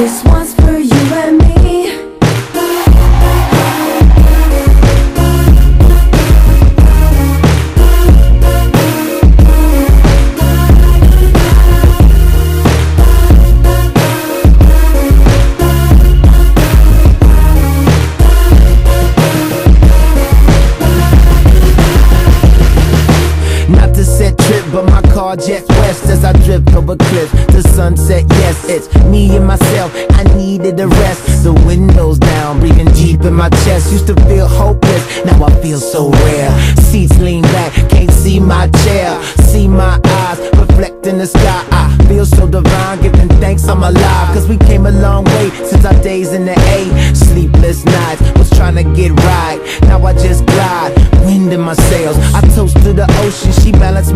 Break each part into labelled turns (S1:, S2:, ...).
S1: This
S2: my car jets west as I drift over cliffs. The sunset, yes, it's me and myself. I needed a rest. The windows down, breathing deep in my chest. Used to feel hopeless, now I feel so rare. Seats lean back, can't see my chair. See my eyes reflect in the sky. I feel so divine, giving thanks I'm alive. Cause we came a long way since our days in the A. Sleepless nights, was trying to get right. Now I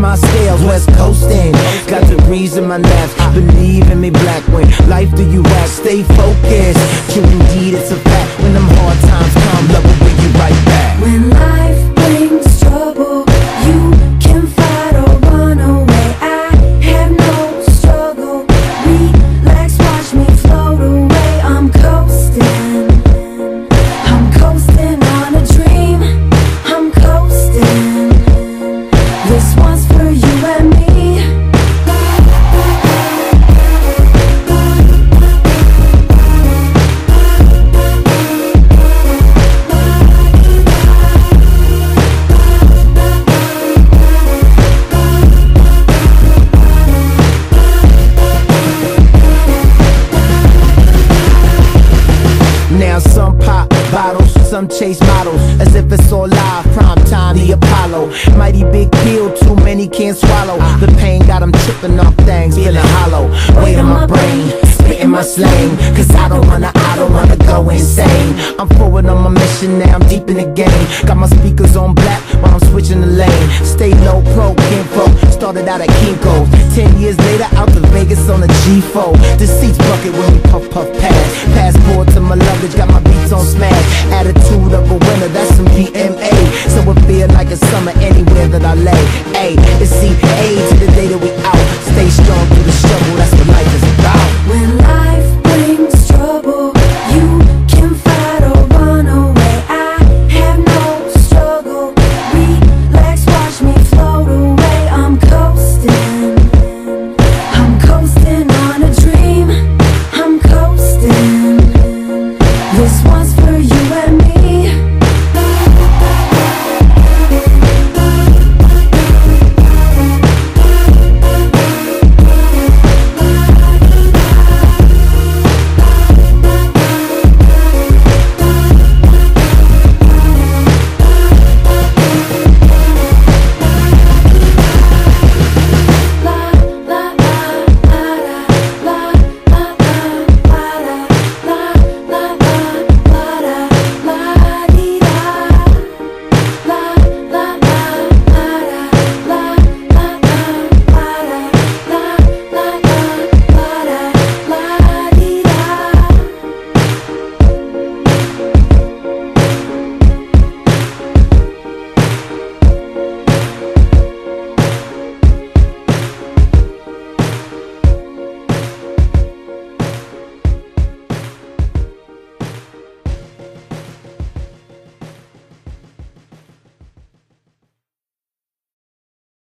S2: my scales. West coasting, got the breeze in my naps. Believe in me, black when life do you act. Stay focused, true indeed, it's a some chase models, as if it's all live. Prime time, the Apollo. Mighty big pill, too many can't swallow. The pain got them tripping off things, feeling hollow. Weight on my brain, spitting my slang. Cause I don't wanna, I don't wanna go insane. I'm forward on my mission now, I'm deep in the game. Got my speakers on black while I'm switching the lane. Stay low, pro, kinfo. Started out at Kinko's. Ten years later, out to Vegas on a G4. The seats bucket when we puff, puff, pass. Passport to my luggage, got my beats on smash. Attitude of a winner, that's some PMA. So it feel like a summer anywhere that I lay. A, it's CA to the